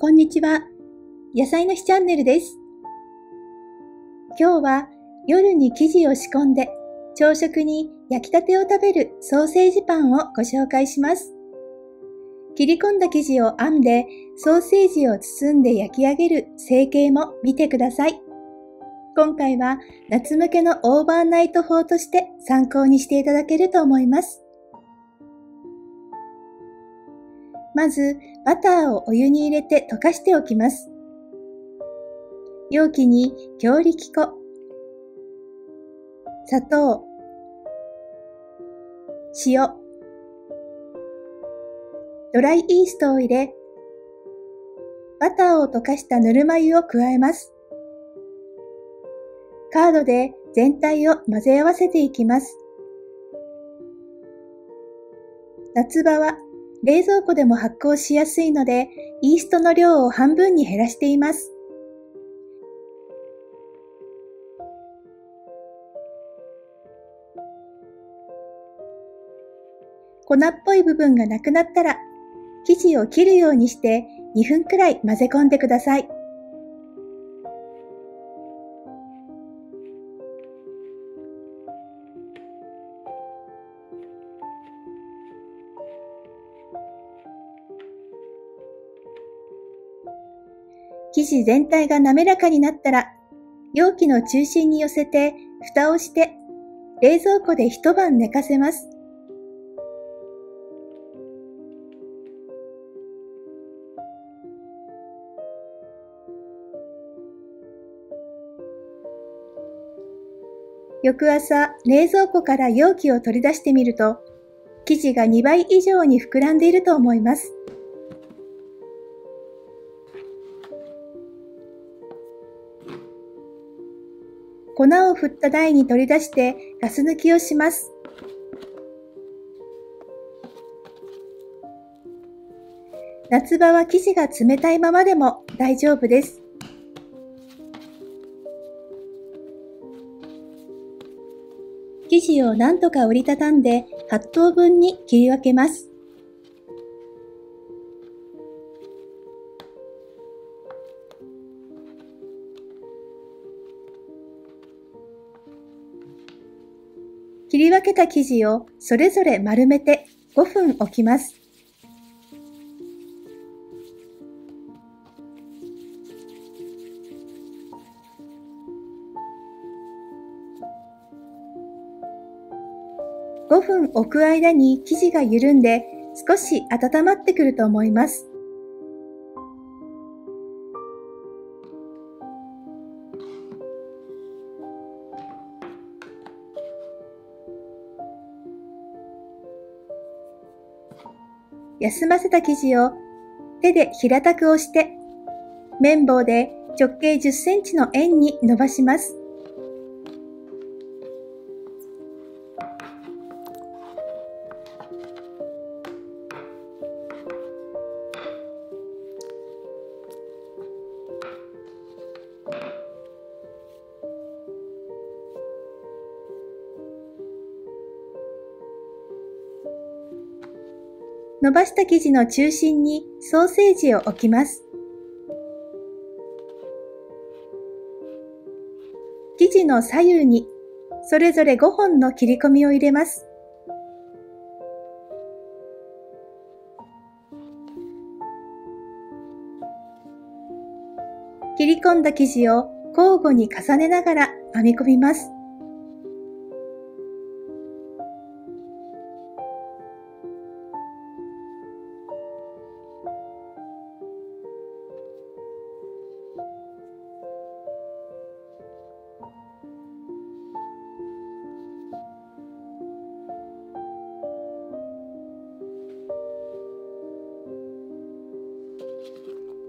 こんにちは。野菜の日チャンネルです。今日は夜に生地を仕込んで朝食に焼きたてを食べるソーセージパンをご紹介します。切り込んだ生地を編んでソーセージを包んで焼き上げる成形も見てください。今回は夏向けのオーバーナイト法として参考にしていただけると思います。まず、バターをお湯に入れて溶かしておきます。容器に強力粉、砂糖、塩、ドライイーストを入れ、バターを溶かしたぬるま湯を加えます。カードで全体を混ぜ合わせていきます。夏場は冷蔵庫でも発酵しやすいので、イーストの量を半分に減らしています。粉っぽい部分がなくなったら、生地を切るようにして2分くらい混ぜ込んでください。生地全体が滑らかになったら、容器の中心に寄せて蓋をして冷蔵庫で一晩寝かせます。翌朝、冷蔵庫から容器を取り出してみると、生地が2倍以上に膨らんでいると思います。粉を振った台に取り出してガス抜きをします。夏場は生地が冷たいままでも大丈夫です。生地を何とか折りたたんで8等分に切り分けます。切り分けた生地をそれぞれ丸めて5分置きます。5分置く間に生地が緩んで少し温まってくると思います。休ませた生地を手で平たく押して、綿棒で直径10センチの円に伸ばします。伸ばした生地の中心にソーセージを置きます。生地の左右にそれぞれ5本の切り込みを入れます。切り込んだ生地を交互に重ねながら編み込みます。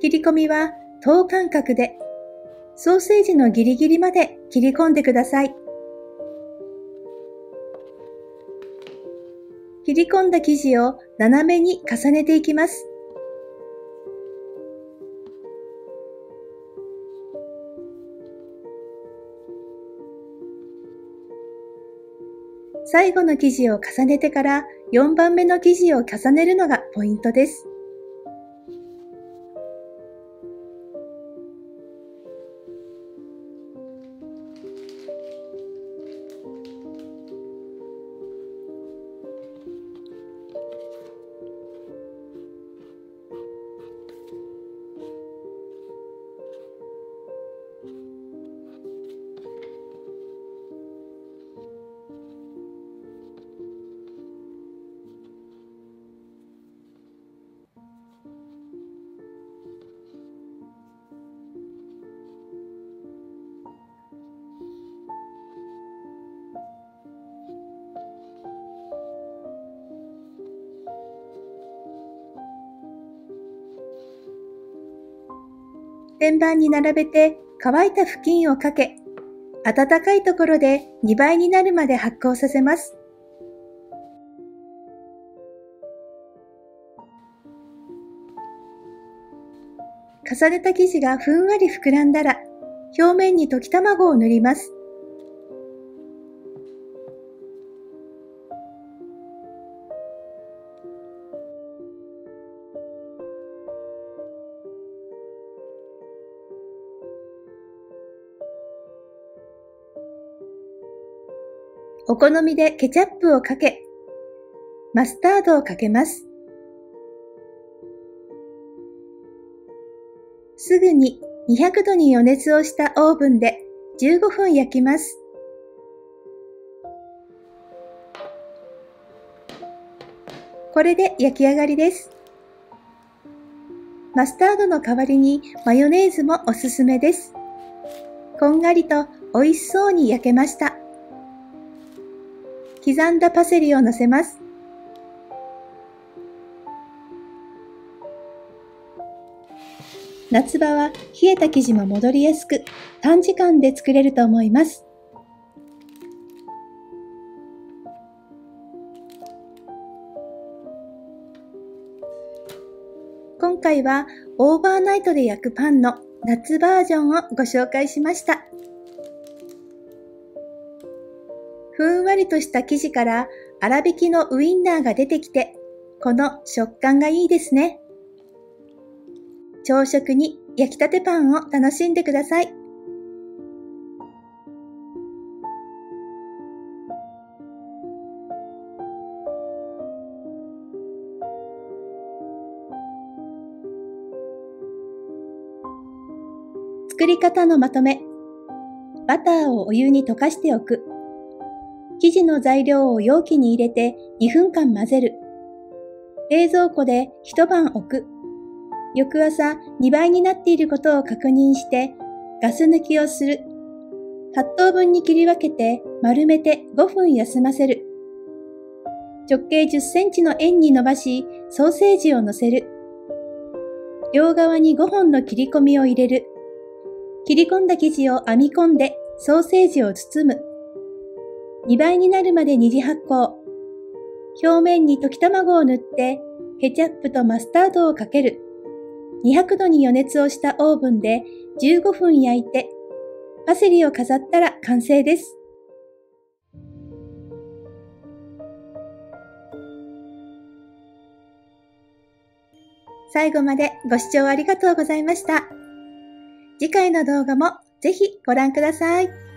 切り込みは等間隔で、ソーセージのギリギリまで切り込んでください。切り込んだ生地を斜めに重ねていきます。最後の生地を重ねてから4番目の生地を重ねるのがポイントです。天板に並べて乾いた布巾をかけ、暖かいところで2倍になるまで発酵させます。重ねた生地がふんわり膨らんだら、表面に溶き卵を塗ります。お好みでケチャップをかけ、マスタードをかけます。すぐに200度に予熱をしたオーブンで15分焼きます。これで焼き上がりです。マスタードの代わりにマヨネーズもおすすめです。こんがりと美味しそうに焼けました。刻んだパセリを乗せます。夏場は冷えた生地も戻りやすく短時間で作れると思います。今回はオーバーナイトで焼くパンの夏バージョンをご紹介しました。ふんわりとした生地から粗挽きのウインナーが出てきて、この食感がいいですね。朝食に焼きたてパンを楽しんでください。作り方のまとめ。バターをお湯に溶かしておく。生地の材料を容器に入れて2分間混ぜる。冷蔵庫で一晩置く。翌朝2倍になっていることを確認してガス抜きをする。8等分に切り分けて丸めて5分休ませる。直径10センチの円に伸ばしソーセージを乗せる。両側に5本の切り込みを入れる。切り込んだ生地を編み込んでソーセージを包む。2倍になるまで二次発酵。表面に溶き卵を塗って、ケチャップとマスタードをかける。200度に予熱をしたオーブンで15分焼いて、パセリを飾ったら完成です。最後までご視聴ありがとうございました。次回の動画もぜひご覧ください。